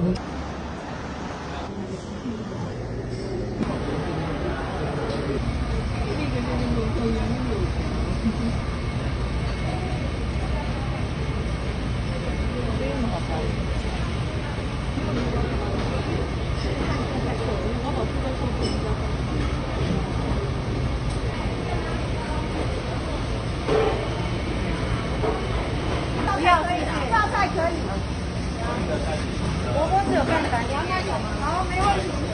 不要可以，泡菜可以。我两九好没问题。